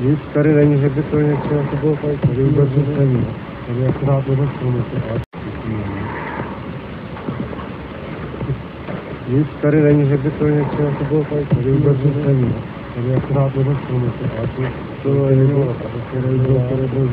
Nic tady není, že by to něco jako bylo tady, tady vůbec nic není. Tady jako je akorát jeden průmysl a nic tady není, že by to něco jako bylo tady, tady vůbec nic není. Tady je akorát jeden průmysl a to, to je jenom, to je jenom,